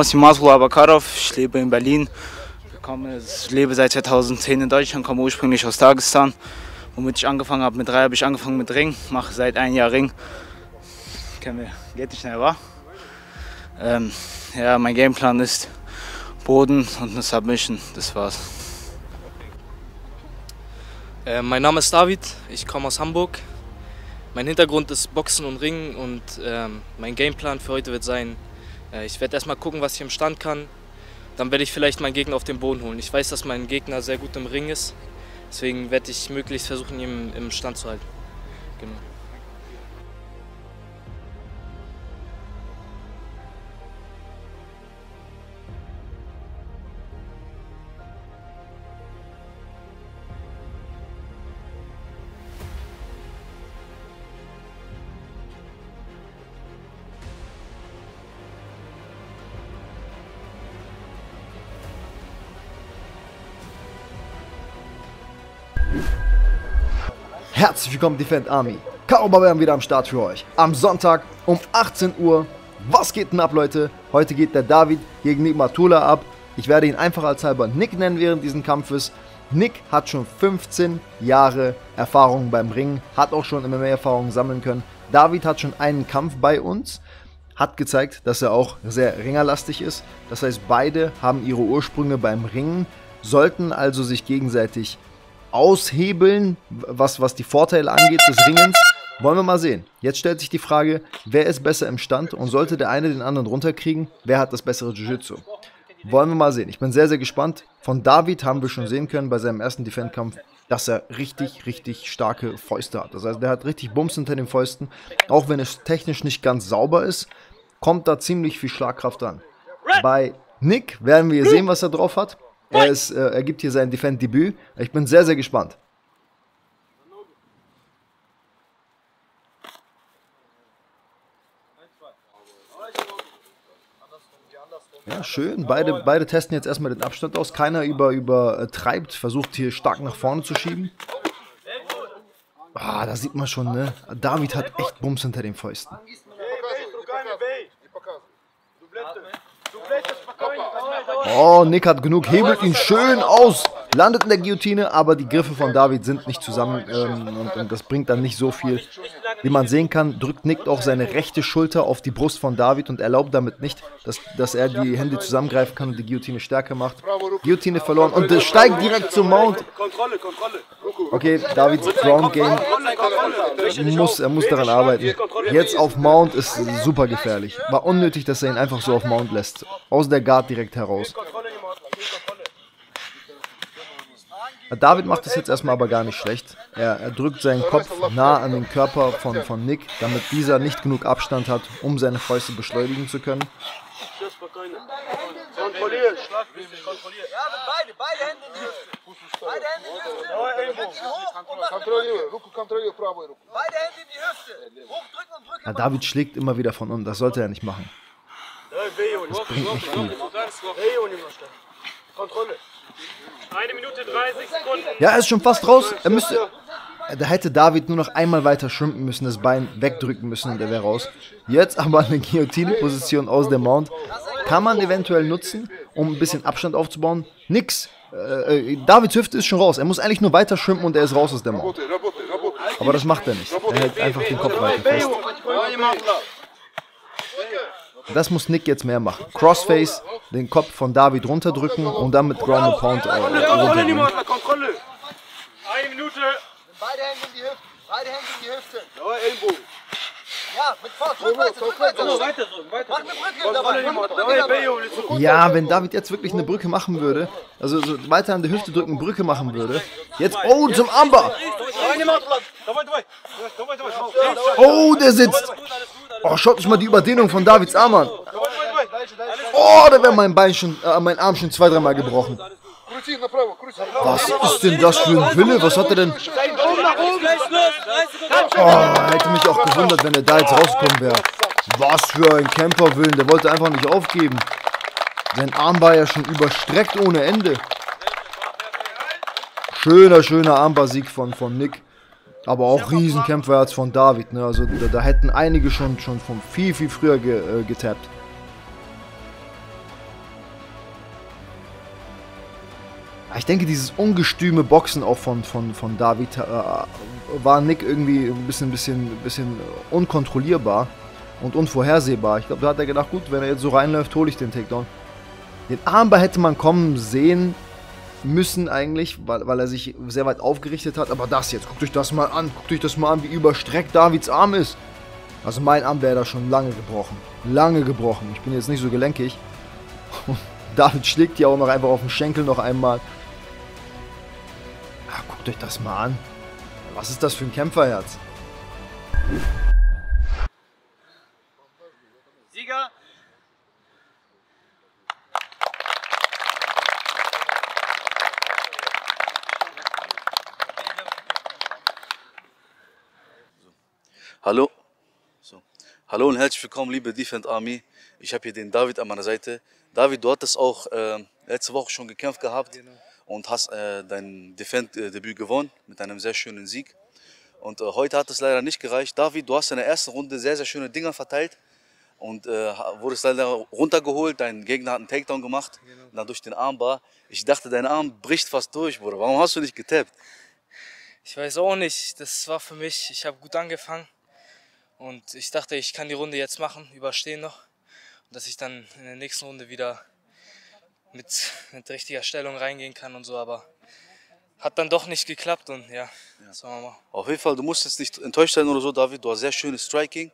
Aus Maslow Abakarov, ich lebe in Berlin. Ich, komme, ich lebe seit 2010 in Deutschland, komme ursprünglich aus Dagestan. Womit ich angefangen habe, mit drei habe ich angefangen mit Ring, mache seit einem Jahr Ring. Kennen wir, geht nicht schnell, wa? Ähm, ja, mein Gameplan ist Boden und eine Submission, das war's. Äh, mein Name ist David, ich komme aus Hamburg. Mein Hintergrund ist Boxen und Ringen und ähm, mein Gameplan für heute wird sein, ich werde erstmal gucken, was ich im Stand kann. Dann werde ich vielleicht meinen Gegner auf den Boden holen. Ich weiß, dass mein Gegner sehr gut im Ring ist. Deswegen werde ich möglichst versuchen, ihn im Stand zu halten. Genau. Herzlich willkommen, Defend Army. Karo Barbarian wieder am Start für euch. Am Sonntag um 18 Uhr. Was geht denn ab, Leute? Heute geht der David gegen Nick Matula ab. Ich werde ihn einfach als halber Nick nennen während dieses Kampfes. Nick hat schon 15 Jahre Erfahrung beim Ringen, hat auch schon MMA Erfahrung sammeln können. David hat schon einen Kampf bei uns, hat gezeigt, dass er auch sehr ringerlastig ist. Das heißt, beide haben ihre Ursprünge beim Ringen, sollten also sich gegenseitig aushebeln, was, was die Vorteile angeht des Ringens. Wollen wir mal sehen. Jetzt stellt sich die Frage, wer ist besser im Stand und sollte der eine den anderen runterkriegen, wer hat das bessere Jiu-Jitsu? Wollen wir mal sehen. Ich bin sehr, sehr gespannt. Von David haben wir schon sehen können bei seinem ersten Defend-Kampf, dass er richtig, richtig starke Fäuste hat. Das heißt, der hat richtig Bums hinter den Fäusten. Auch wenn es technisch nicht ganz sauber ist, kommt da ziemlich viel Schlagkraft dran. Bei Nick werden wir sehen, was er drauf hat. Er, ist, äh, er gibt hier sein Defend-Debüt. Ich bin sehr, sehr gespannt. Ja, schön. Beide, beide testen jetzt erstmal den Abstand aus. Keiner über, übertreibt, versucht hier stark nach vorne zu schieben. Ah, da sieht man schon, ne? David hat echt Bums hinter den Fäusten. Oh, Nick hat genug, hebelt ihn schön aus, landet in der Guillotine, aber die Griffe von David sind nicht zusammen ähm, und, und, das bringt dann nicht so viel. Wie man sehen kann, drückt Nick auch seine rechte Schulter auf die Brust von David und erlaubt damit nicht, dass, dass er die Hände zusammengreifen kann und die Guillotine stärker macht. Guillotine verloren und steigt direkt zum Mount. Okay, Davids Ground Game muss, er muss daran arbeiten. Jetzt auf Mount ist super gefährlich. War unnötig, dass er ihn einfach so auf Mount lässt. Aus der Guard direkt heraus. David macht es jetzt erstmal aber gar nicht schlecht. Er, er, drückt seinen Kopf nah an den Körper von, von Nick, damit dieser nicht genug Abstand hat, um seine Fäuste beschleunigen zu können. Kontrolliert, kontrolliert. Ja, beide, beide Hände. Beide Hände in die Hüfte. Beide Hände in die Hüfte. Hochdrücken und drücken. Ja, David schlägt immer wieder von unten, das sollte er nicht machen. Das bringt nicht viel. Kontrolle. Eine Minute 30 Sekunden. Ja, er ist schon fast raus. Er müsste. Da hätte David nur noch einmal weiter schwimmen müssen, das Bein wegdrücken müssen und er wäre raus. Jetzt aber eine Guillotine-Position aus der Mount. Kann man eventuell nutzen, um ein bisschen Abstand aufzubauen. Nix. Äh, Davids Hüfte ist schon raus. Er muss eigentlich nur weiter schwimmen und er ist raus aus der Mount. Aber das macht er nicht. Er hält einfach den Kopf weiter fest. Das muss Nick jetzt mehr machen. Crossface, den Kopf von David runterdrücken und dann mit Ground and Pound äh. Kontrolle! Eine Minute! Beide Hände in die Hüfte. Beide Hände in die Hüfte. Ja, Ellbogen. Ja, wenn David jetzt wirklich eine Brücke machen würde, also so weiter an der Hüfte drücken, Brücke machen würde. Jetzt, oh, zum Amber. Oh, der sitzt. Oh, schaut euch mal die Überdehnung von Davids Arm an. Oh, da wäre mein Bein schon, äh, mein Arm schon zwei, dreimal gebrochen. Was ist denn das für ein Wille? Was hat er denn? Oh, hätte mich auch gewundert, wenn er da jetzt rausgekommen wäre. Was für ein Camperwillen, der wollte einfach nicht aufgeben. Sein Arm war ja schon überstreckt ohne Ende. Schöner, schöner Armbar-Sieg von, von Nick. Aber auch Riesenkämpfer als von David. Ne? Also da, da, hätten einige schon, schon von viel, viel früher ge, äh, getappt. Ich denke, dieses ungestüme Boxen auch von, von, von David äh, war Nick irgendwie ein bisschen, bisschen, bisschen unkontrollierbar und unvorhersehbar. Ich glaube, da hat er gedacht, gut, wenn er jetzt so reinläuft, hole ich den Takedown. Den Armbar hätte man kommen sehen müssen eigentlich, weil, weil er sich sehr weit aufgerichtet hat. Aber das jetzt, guckt euch das mal an, guckt euch das mal an, wie überstreckt Davids Arm ist. Also mein Arm wäre da schon lange gebrochen. Lange gebrochen. Ich bin jetzt nicht so gelenkig. Und David schlägt ja auch noch einfach auf den Schenkel noch einmal. Guckt euch das mal an. Was ist das für ein Kämpferherz? Sieger! Hallo. So. Hallo und herzlich willkommen, liebe Defend Army. Ich habe hier den David an meiner Seite. David, du hattest auch äh, letzte Woche schon gekämpft gehabt genau. Und hast äh, dein Defend-Debüt gewonnen mit einem sehr schönen Sieg. Und äh, heute hat es leider nicht gereicht. David, du hast in der ersten Runde sehr, sehr schöne Dinger verteilt und äh, wurdest leider runtergeholt. Dein Gegner hat einen Takedown gemacht, genau. dann durch den Armbar. Ich dachte, dein Arm bricht fast durch, Bruder. Warum hast du nicht getappt? Ich weiß auch nicht. Das war für mich, ich habe gut angefangen und ich dachte, ich kann die Runde jetzt machen, überstehen noch. Und dass ich dann in der nächsten Runde wieder mit, mit richtiger Stellung reingehen kann und so. Aber hat dann doch nicht geklappt und ja, ja. sagen wir mal. Auf jeden Fall, du musst jetzt nicht enttäuscht sein oder so, David. Du hast sehr schönes Striking.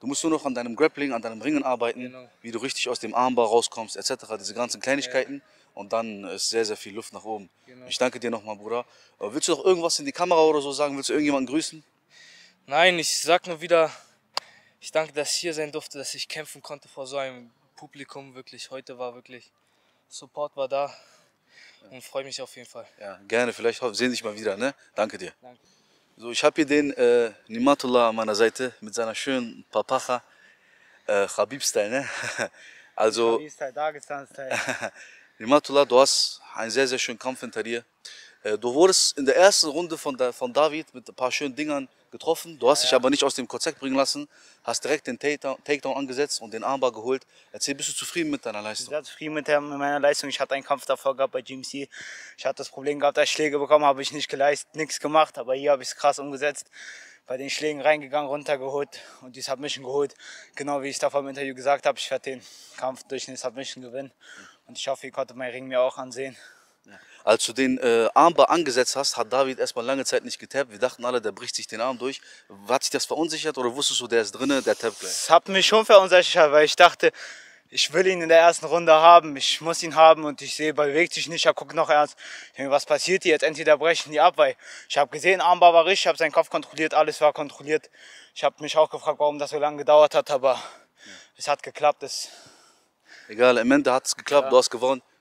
Du musst nur noch an deinem Grappling, an deinem Ringen arbeiten, genau. wie du richtig aus dem Armbar rauskommst, etc. Diese ganzen Kleinigkeiten. Ja. Und dann ist sehr, sehr viel Luft nach oben. Genau. Ich danke dir nochmal, Bruder. Willst du noch irgendwas in die Kamera oder so sagen? Willst du irgendjemanden grüßen? Nein, ich sag nur wieder, ich danke, dass ich hier sein durfte, dass ich kämpfen konnte vor so einem Publikum. Wirklich, heute war wirklich, Support war da und freue mich auf jeden Fall. Ja, gerne. Vielleicht sehen sich mal wieder. Ne? Danke dir. Danke. So, ich habe hier den äh, Nimatullah an meiner Seite mit seiner schönen Papacha. Äh, Habib-Style, ne? also. Habib-Style, Dagestan-Style. Nimatullah, du hast einen sehr, sehr schönen Kampf hinter dir. Äh, du wurdest in der ersten Runde von, der, von David mit ein paar schönen Dingern getroffen. Du hast dich aber nicht aus dem Konzept bringen lassen, hast direkt den Takedown angesetzt und den Armbar geholt. Erzähl, bist du zufrieden mit deiner Leistung? Ich bin sehr zufrieden mit, der, mit meiner Leistung. Ich hatte einen Kampf davor gehabt bei GMC. Ich hatte das Problem gehabt, dass ich Schläge bekommen habe, ich nicht geleistet, nichts gemacht. Aber hier habe ich es krass umgesetzt. Bei den Schlägen reingegangen, runtergeholt und die Submission geholt. Genau wie ich davor im Interview gesagt habe, ich werde den Kampf durch eine Submission gewinnen. Und ich hoffe, ihr konntet meinen Ring mir auch ansehen. Als du den äh, Armbar angesetzt hast, hat David erstmal lange Zeit nicht getappt. Wir dachten alle, der bricht sich den Arm durch. Hat sich das verunsichert oder wusstest du, der ist drin, der tappt gleich? Das hat mich schon verunsichert, weil ich dachte, ich will ihn in der ersten Runde haben, ich muss ihn haben und ich sehe, bewegt sich nicht, er guckt noch ernst. Was passiert hier jetzt? Entweder brechen die ab, weil ich habe gesehen, Armbar war richtig, ich habe seinen Kopf kontrolliert, alles war kontrolliert. Ich habe mich auch gefragt, warum das so lange gedauert hat, aber ja. es hat geklappt. Es Egal, im Ende hat es geklappt, ja. du hast gewonnen.